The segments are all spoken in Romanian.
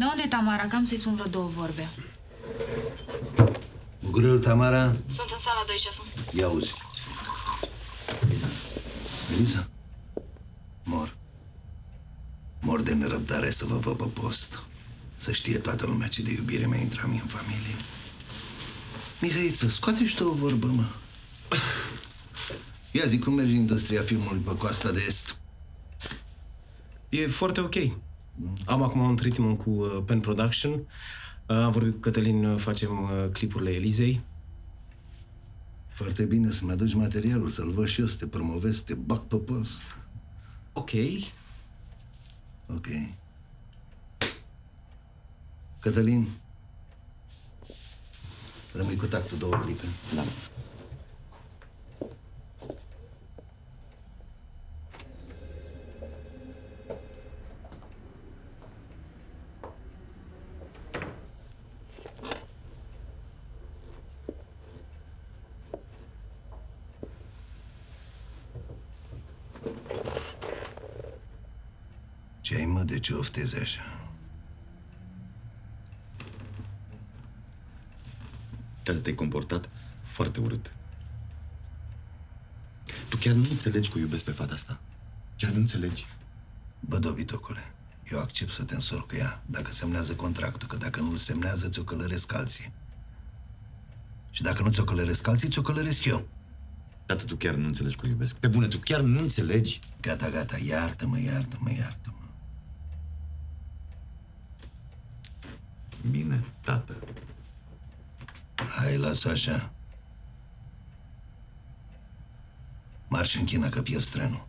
De unde e Tamara? Cam să-i spun vreo două vorbe. Bucurul, Tamara? Sunt în sala 2, șeful. Ia auzi. Elisa? Mor. Mor de nerăbdare să vă văd pe post. Să știe toată lumea ce de iubire mi-a intrat mie în familie. Mihăiță, scoate și tu o vorbă, mă. Ia zi, cum merge industria filmului pe coasta de est? E foarte ok. Am acum un treatment cu uh, Pen Production. Uh, am vorbit cu Cătălin, uh, facem uh, clipurile Elizei. Foarte bine să-mi aduci materialul, să-l văd și eu, să te promovez, să te bag pe post. Ok. Ok. Cătălin, rămâi cu tactul două clipe. Da. Ce ai, mă, de ce oftezi așa? Tată, te-ai comportat foarte urât. Tu chiar nu înțelegi că o iubesc pe fata asta. Chiar nu înțelegi. Bă, dobitocule, eu accept să te însor cu ea dacă semnează contractul, că dacă nu-l semnează, ți-o călăresc alții. Și dacă nu ți-o călăresc alții, ți-o călăresc eu. Tată, tu chiar nu înțelegi că o iubesc. Pe bune, tu chiar nu înțelegi. Gata, gata, iartă-mă, iartă-mă, iartă-mă. Bine, tată. Hai, lasă așa. Marș în China că pierzi trenul.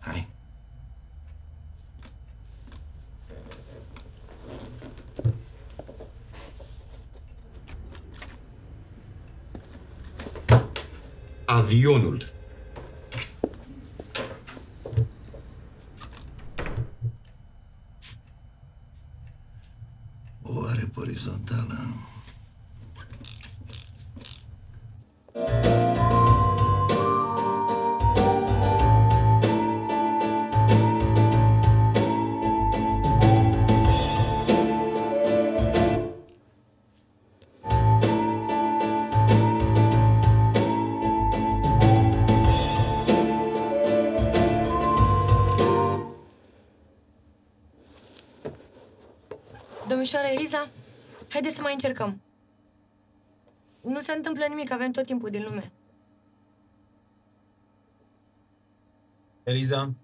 Hai. Avionul. Domnișoara Eliza, haideți să mai încercăm. Nu se întâmplă nimic, avem tot timpul din lume. Eliza?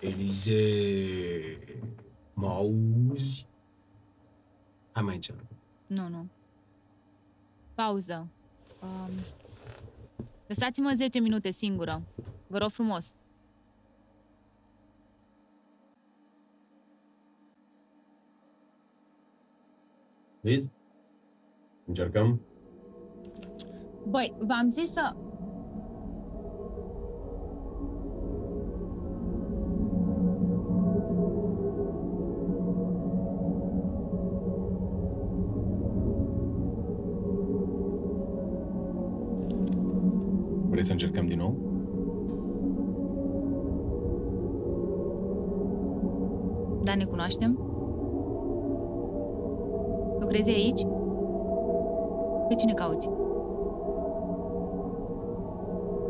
Elize... Mă auzi? Hai mai încerc. Nu, nu. Pauză. Um, lăsați-mă 10 minute singură. Vă rog frumos. Liz? Încercăm? Băi, v-am zis să... Vrei să încercăm din nou? Da, ne cunoaștem? Lucrezi aici? Pe cine cauți?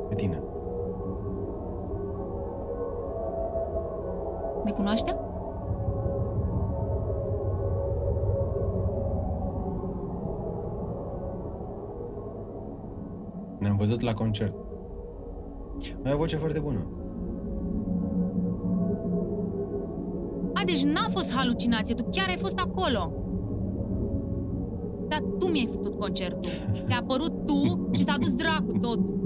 Pe tine. Ne cunoaștem? Ne-am văzut la concert. Ai o voce foarte bună. A, deci n-a fost halucinație, tu chiar ai fost acolo. Dar tu mi-ai făcut concertul. Te-a apărut tu și s-a dus dracu totul.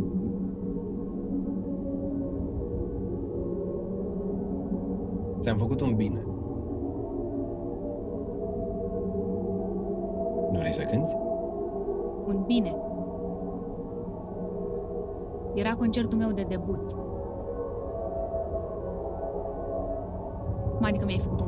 Ți-am făcut un bine. Nu vrei să cânti? Un bine. Era concertul meu de debut. Cum adică mi-ai făcut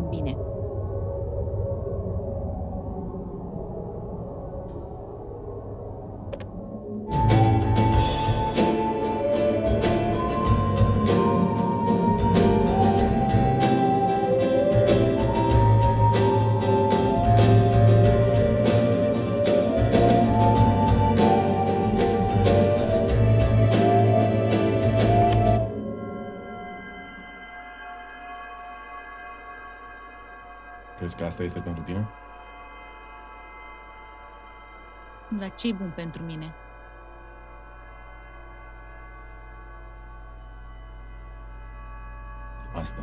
pentru mine? Asta.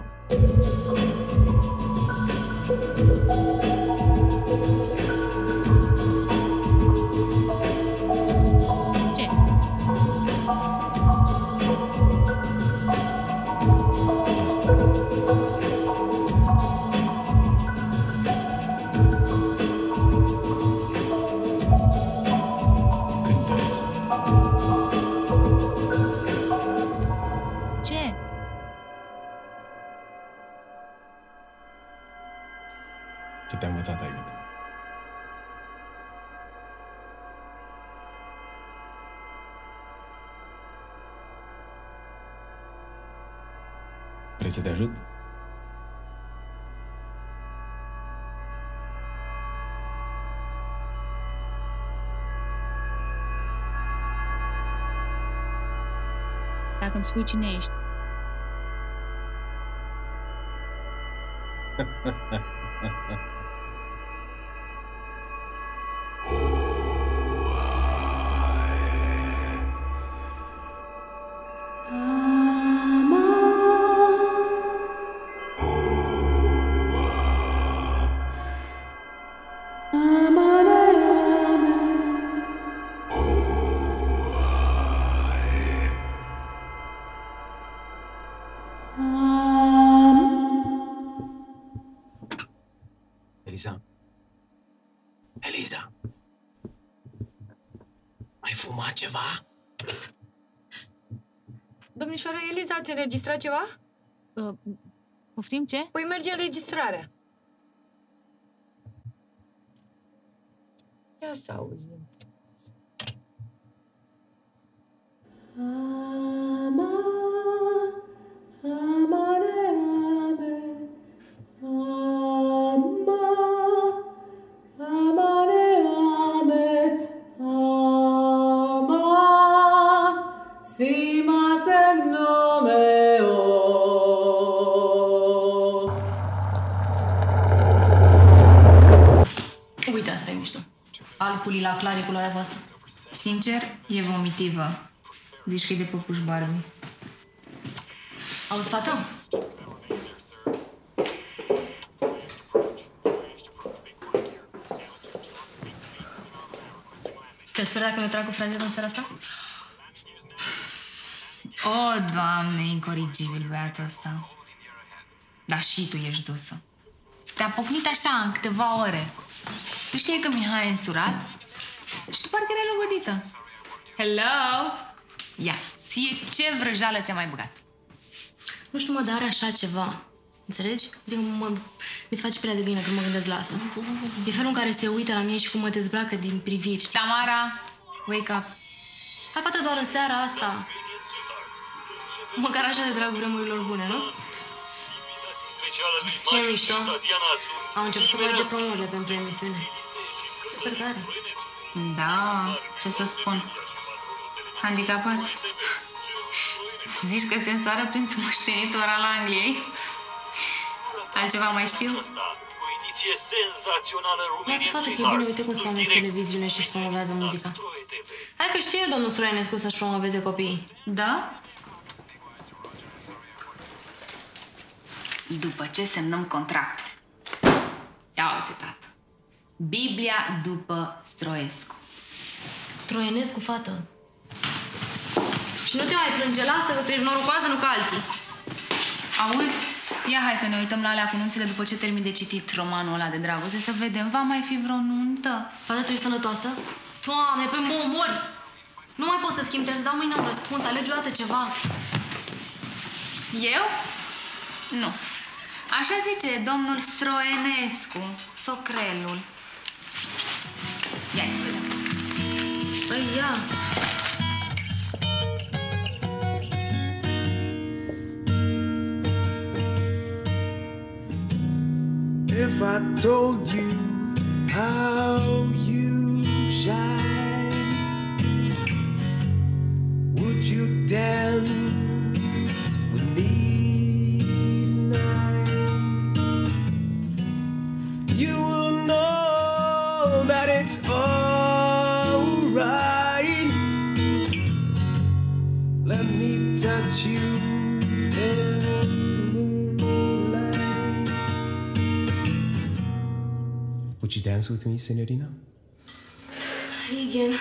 Să te ajut? Dacă îmi spui cine ești. Eliza. înregistrat ceva? Uh, poftim ce? Păi merge înregistrarea. Ia să auzim. Uite, Alb cu lila clar e culoarea voastră. Sincer, e vomitivă. Zici că e de păpuș Barbie. Auzi, fată? Te sper dacă mi-o trag cu frazetă în seara asta? O, doamne, incorrigibil băiatul ăsta. Dar și tu ești dusă. Te-a pocnit așa în câteva ore. Tu știi că Mihai e însurat? Și tu parcă erai logodită. Hello? Ia, ție ce vrăjală ți-a mai băgat? Nu știu, mă, dar are așa ceva. Înțelegi? Uite cum mă, mi se face pielea de găină când mă gândesc la asta. E felul în care se uită la mine și cum mă dezbracă din priviri. știi? Tamara, wake up. Hai, fată, doar în seara asta. Măcar așa de dragul vremurilor bune, nu? Ce mișto. Au început să bage promurile pentru emisiune. Super tare. Da, ce să spun. Handicapați. Zici că se însoară prințul moștenitor al Angliei? Altceva mai știu? Lasă, fată, că e bine, uite cum spamezi televiziune și își promovează muzica. Hai că știe domnul Stroienescu să-și promoveze copiii. Da? După ce semnăm contractul. Ia uite, tată. Biblia după Stroescu. Stroienescu, fată. Și nu te mai plânge, lasă că tu ești norocoasă, nu ca alții. Auzi? Ia hai că ne uităm la alea cu nunțile după ce termin de citit romanul ăla de dragoste să vedem, va mai fi vreo nuntă? Fata, tu ești sănătoasă? Doamne, pe mă omori! Nu mai pot să schimb, trebuie să dau mâine un răspuns, alegi o dată ceva. Eu? Nu. Așa zice domnul Stroenescu, socrelul. Ia să vedem. Păi, ia. If I told you how you dance with me, senorina? Again.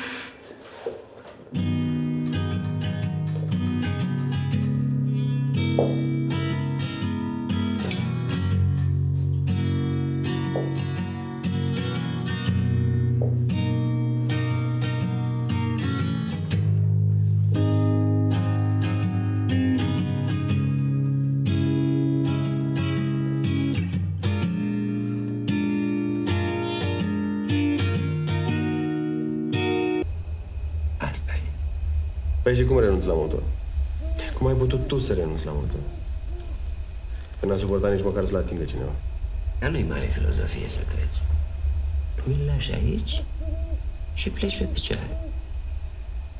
Păi și cum renunți la motor? Cum ai putut tu să renunți la motor? Că n-a suportat nici măcar să-l atingă cineva. Dar nu-i mare filozofie să crezi. Îl lași aici și pleci pe picioare.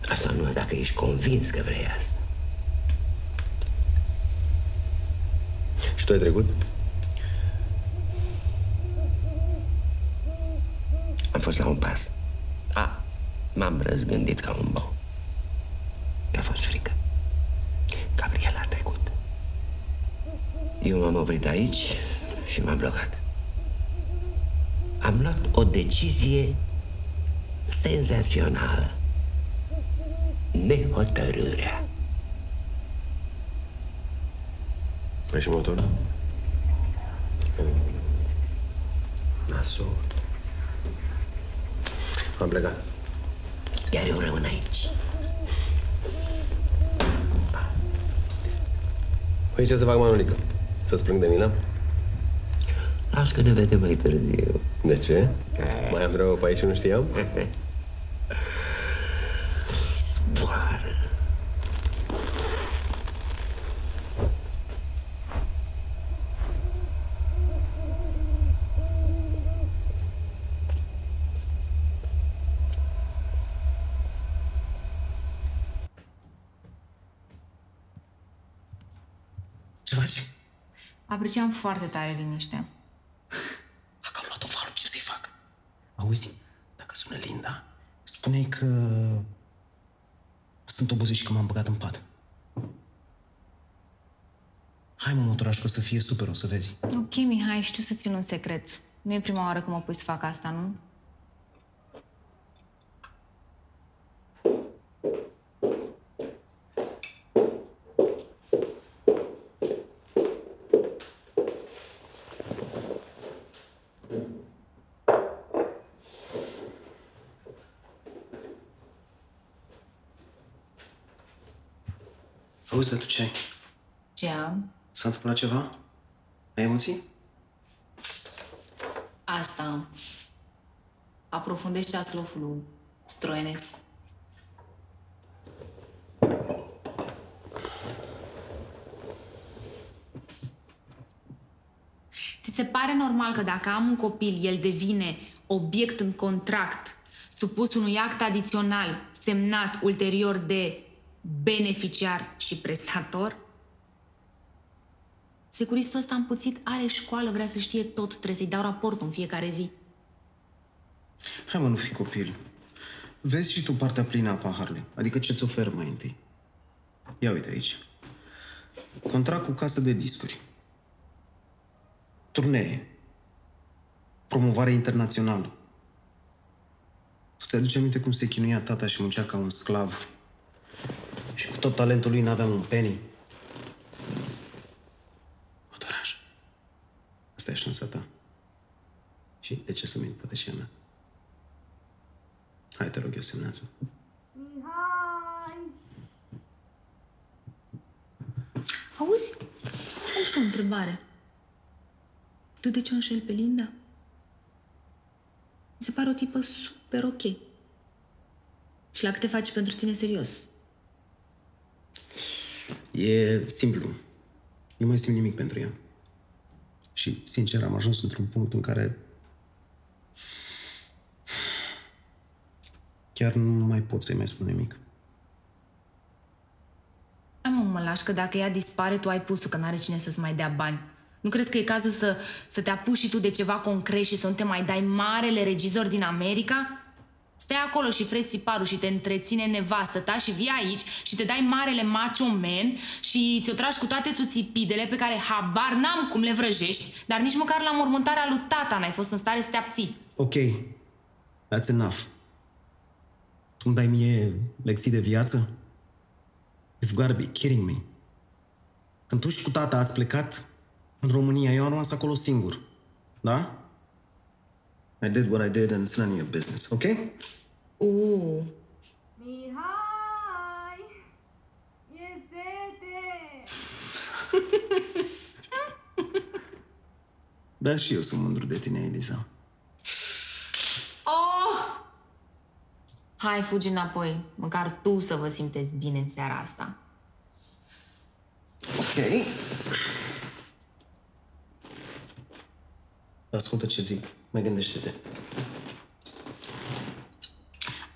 Asta nu dacă ești convins că vrei asta. Și tu ai trecut? Am fost la un pas. A, m-am răzgândit ca un bou. Mi-a fost frică. Gabriela a trecut. Eu m-am oprit aici și m-am blocat. Am luat o decizie senzațională. Nehotărârea. Păi și motorul? Nasol. Am plecat. Iar eu rămân aici. Păi ce să fac, Manolică? Să-ți plâng de milă? Las că ne vedem mai târziu. De ce? Mai am treabă pe aici și nu știam? Ce faci? Apreciam foarte tare liniștea. Dacă am luat o fală, ce să-i fac? Auzi, dacă sună Linda, spune că sunt obosit și că m-am băgat în pat. Hai mă, motoraș, că o să fie super, o să vezi. Ok, Mihai, știu să țin un secret. Nu e prima oară când mă pui să fac asta, nu? Auzi, dar tu ce ai? Ce am? S-a întâmplat ceva? Ai emoții? Asta am. Aprofundezi ceasloful lui Stroienescu. Ți se pare normal că dacă am un copil, el devine obiect în contract, supus unui act adițional, semnat ulterior de beneficiar și prestator? Securistul ăsta împuțit are școală, vrea să știe tot, trebuie să-i dau raportul în fiecare zi. Hai mă, nu fi copil. Vezi și tu partea plină a paharului. Adică ce-ți oferă mai întâi. Ia uite aici. Contract cu casă de discuri. Turnee. Promovare internațională. Tu ți-aduce aminte cum se chinuia tata și muncea ca un sclav? Și cu tot talentul lui n-aveam un penny. Motoraș. Asta e șansa ta. Și de ce să mint poate și a mea? Hai, te rog, eu semnează. Auzi? Am și o întrebare. Tu de ce o înșeli pe Linda? Mi se pare o tipă super ok. Și la cât te faci pentru tine serios? E simplu. Nu mai simt nimic pentru ea. Și, sincer, am ajuns într-un punct în care chiar nu mai pot să-i mai spun nimic. Hai mă, mă lași că dacă ea dispare, tu ai pus-o, că n-are cine să-ți mai dea bani. Nu crezi că e cazul să, să te apuci și tu de ceva concret și să nu te mai dai marele regizor din America? Stai acolo și frezi țiparul și te întreține nevastă ta și vii aici și te dai marele macho man și ți-o tragi cu toate țuțipidele pe care habar n-am cum le vrăjești, dar nici măcar la mormântarea lui tata n-ai fost în stare să te abții. Ok, that's enough. Tu îmi dai mie lecții de viață? You've got to be kidding me. Când tu și cu tata ați plecat în România, eu am rămas acolo singur. Da? I did what I did and it's none of your business, ok? Uh, Mihai! E sete! Dar și eu sunt mândru de tine, Eliza. Oh! Hai, fugi înapoi. Măcar tu să vă simteți bine în seara asta. Ok. Ascultă ce zic. Mai gândește-te.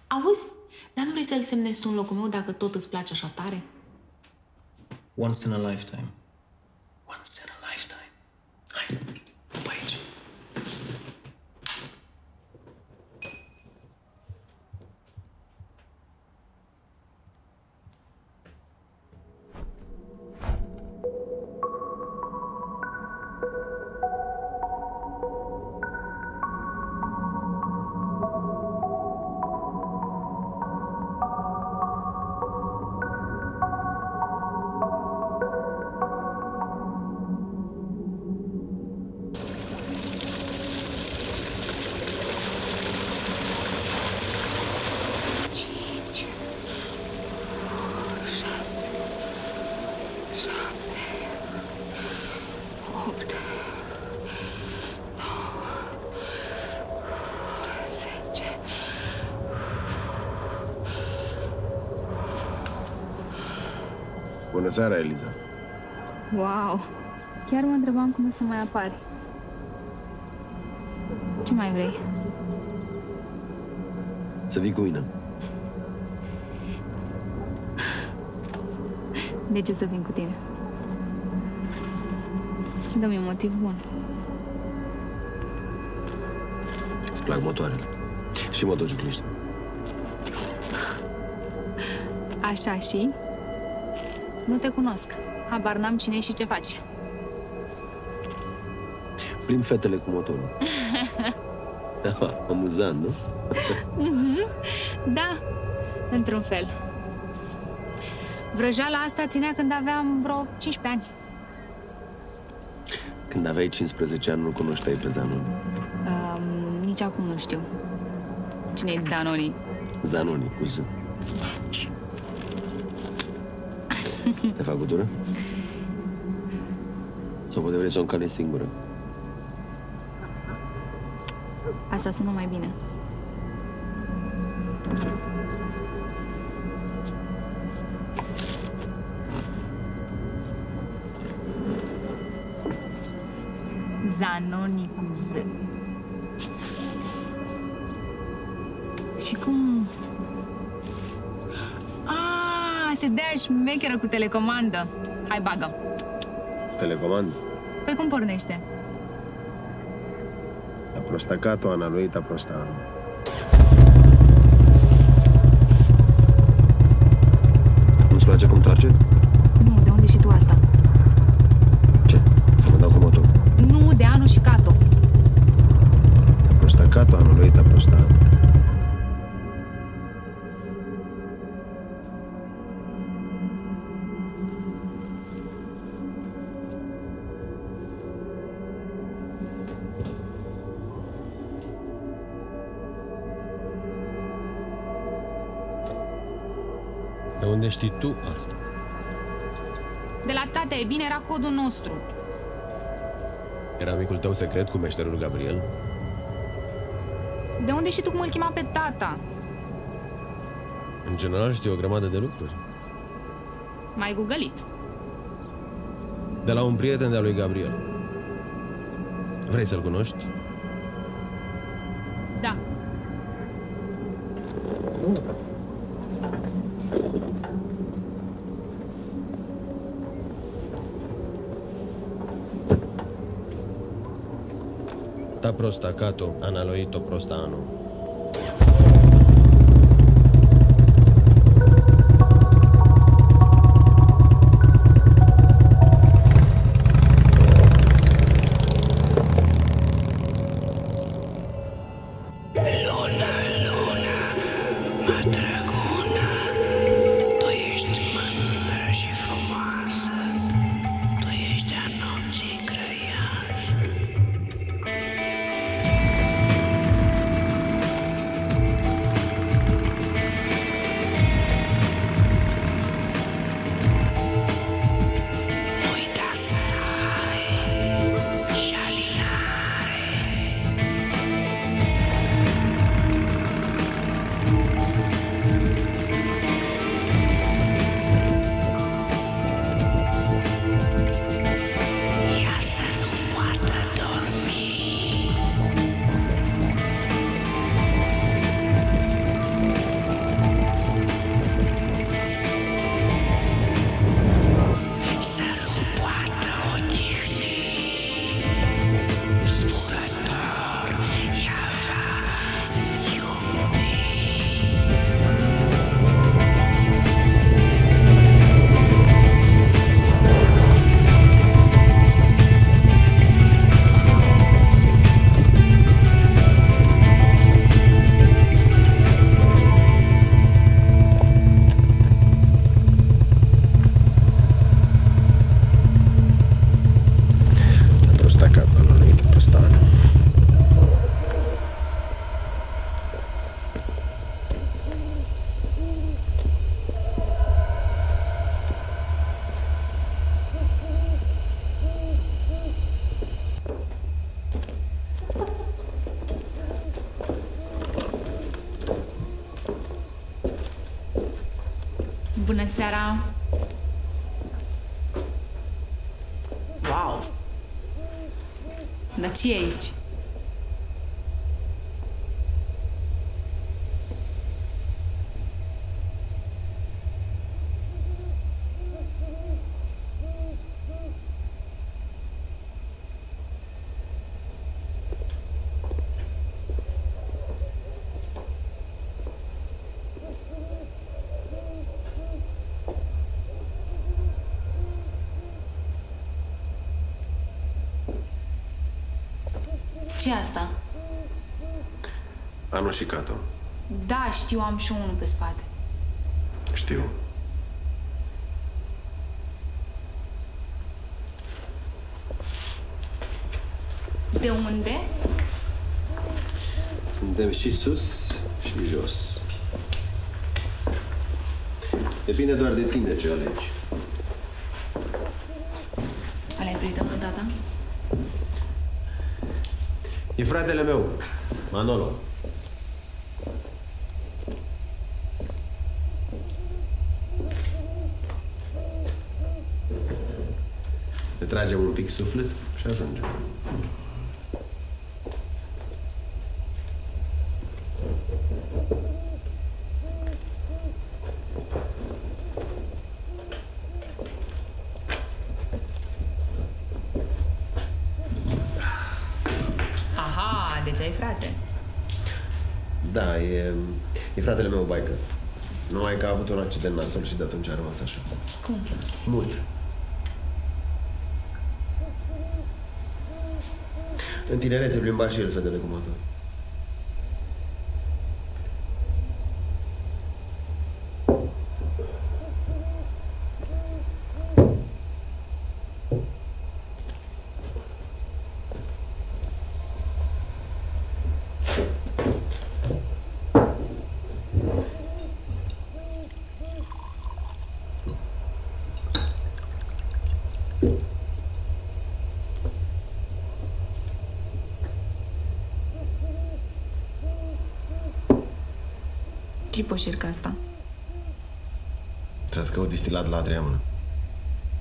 Auzi, dar nu vrei să-l semnezi tu în locul meu dacă tot îți place așa tare? Once in a lifetime. Bună seara, Eliza. Wow! Chiar mă întrebam cum o să mai apari. Ce mai vrei? Să vii cu mine. De ce să vin cu tine? Dă-mi un motiv bun. Îți plac motoarele. Și motocicliști. Așa și? Nu te cunosc. Habar n-am cine ești și ce faci. Plim fetele cu motorul. Amuzant, nu? Mhm. Da, într-un fel. Vrăjeala asta ținea când aveam vreo 15 ani. Când aveai 15 ani, nu cunoșteai pe Zanoni. Um, nici acum nu știu. cine e Danoni? Zanoni, cu Z. Te fac gură? Sau poate vrei să o încalezi singură? Asta sună mai bine. Zanoni cu Z. șmecheră cu telecomandă. Hai, bagă. Telecomand. Păi cum pornește? La prostacato analoita prostano. Nu-ți place cum toarce? Nu, de unde și tu asta? Ce? Să mă dau cu motorul. Nu, de anul și Cato. La prostacato analoita prostano. De unde știi tu asta? De la tata e bine, era codul nostru. Era micul tău secret cu meșterul Gabriel? De unde și tu cum îl chema pe tata? În general știu o grămadă de lucruri. Mai googălit. De la un prieten de-a lui Gabriel. Vrei să-l cunoști? Da. Ta prostacato analoito prostano. Bună ce asta? Anul și Cato. Da, știu, am și unul pe spate. Știu. De unde? Suntem și sus și jos. Depinde doar de tine ce alegi. Ăla e prietenul cu tata? E fratele meu, Manolo. Ne tragem un pic suflet și ajungem. Aha, deci ai frate. Da, e, e fratele meu baică. Numai că a avut un accident nasol și de atunci a rămas așa. Cum? Mult. În tinerețe plimba și el fetele cu motor. Ce poșirca asta? Trebuie să caut distilat la a treia mână.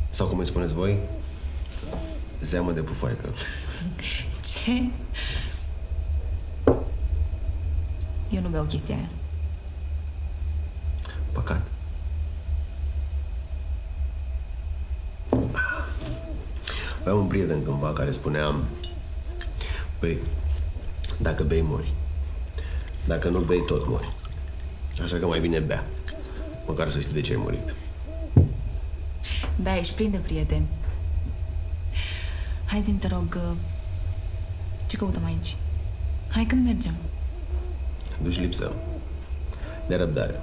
Sau cum îi spuneți voi, zeamă de pufaică. Ce? Eu nu beau chestia aia. Păcat. Aveam un prieten cândva care spunea Păi, dacă bei, mori. Dacă nu bei, tot mori. Așa că mai bine bea. Măcar să știi de ce ai murit. Da, ești plin de prieteni. Hai zi te rog, uh, ce căutăm aici? Hai când mergem? Duci lipsă. De răbdare.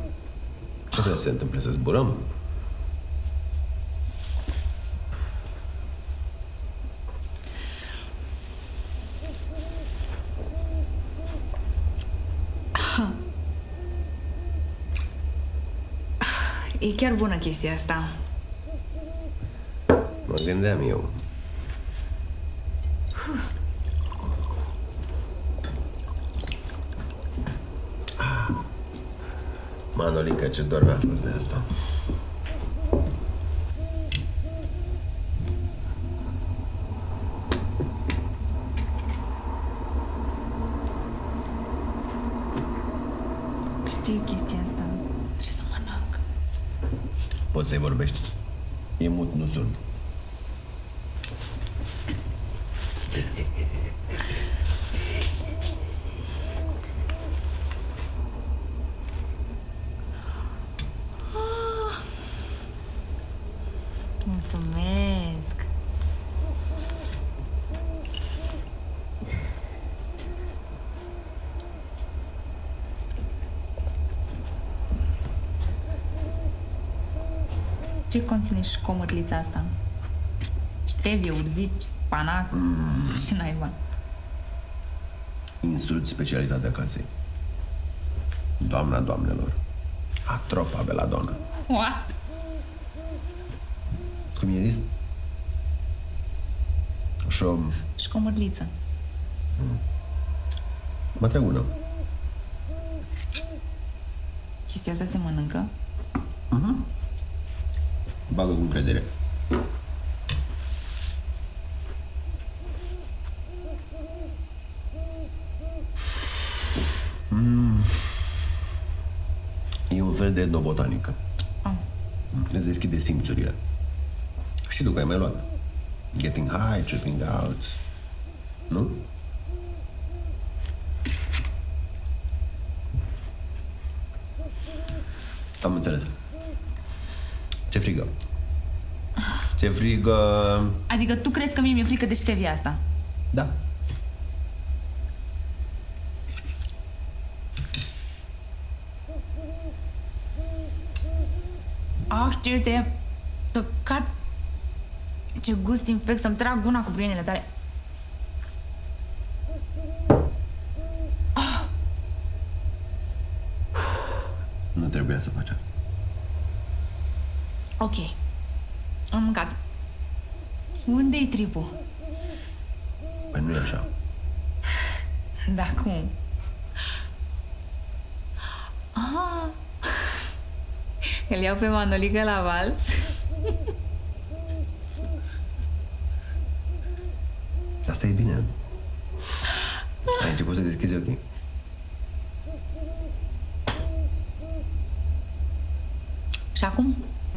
Ce vrea să se întâmple? Să zburăm? E chiar bună chestia asta. Mă gândeam eu. Manolica, ce dorme a fost de asta. Și ce e chestia asta? Trebuie să o mănânc. Poți să-i vorbești. E mut, nu surd. Mulțumesc! Ce conține și comărlița asta? Ștevie, urzici, spanac, ce naiba. Insult specialitatea casei. Doamna doamnelor. Atropa beladona. What? Cum e zis? Și o... Și comărliță. Mă trag una. Chestia asta se mănâncă? Bagă cu încredere. Mm. E un fel de etnobotanică. Ah. Îți deschide simțurile. Și tu că ai mai luat. Getting high, tripping out. Nu? Am înțeles. Ce frigă? Ce frigă? Adică tu crezi că mie mi-e frică de ștevia asta? Da. Ah, știu, te păcat ce gust infect să-mi trag una cu bruienile tale. Nu trebuia să faci asta. Ok. Am mâncat. Unde-i tripul? Păi nu e așa. Da, cum? Ah. Îl iau pe Manolică la valț? Asta e bine. Ai început să deschizi ochii? Și acum?